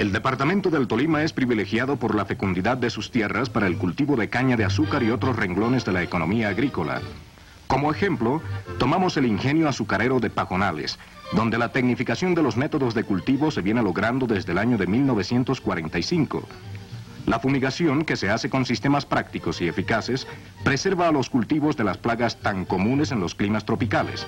El departamento del Tolima es privilegiado por la fecundidad de sus tierras para el cultivo de caña de azúcar y otros renglones de la economía agrícola. Como ejemplo, tomamos el ingenio azucarero de Pajonales, donde la tecnificación de los métodos de cultivo se viene logrando desde el año de 1945. La fumigación, que se hace con sistemas prácticos y eficaces, preserva a los cultivos de las plagas tan comunes en los climas tropicales.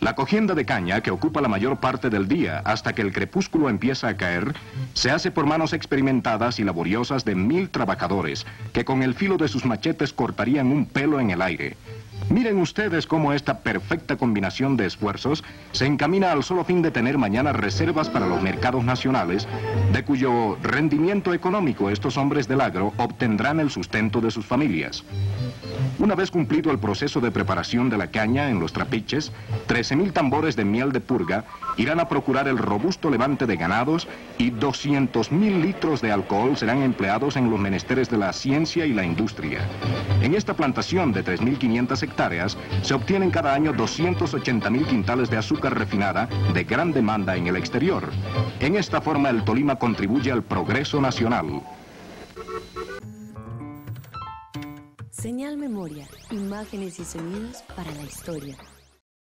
La cogienda de caña, que ocupa la mayor parte del día hasta que el crepúsculo empieza a caer, se hace por manos experimentadas y laboriosas de mil trabajadores, que con el filo de sus machetes cortarían un pelo en el aire. Miren ustedes cómo esta perfecta combinación de esfuerzos se encamina al solo fin de tener mañana reservas para los mercados nacionales, de cuyo rendimiento económico estos hombres del agro obtendrán el sustento de sus familias. Una vez cumplido el proceso de preparación de la caña en los trapiches, 13.000 tambores de miel de purga irán a procurar el robusto levante de ganados y 200.000 litros de alcohol serán empleados en los menesteres de la ciencia y la industria. En esta plantación de 3.500 se obtienen cada año 280.000 quintales de azúcar refinada de gran demanda en el exterior. En esta forma el Tolima contribuye al progreso nacional. Señal Memoria, imágenes y sonidos para la historia.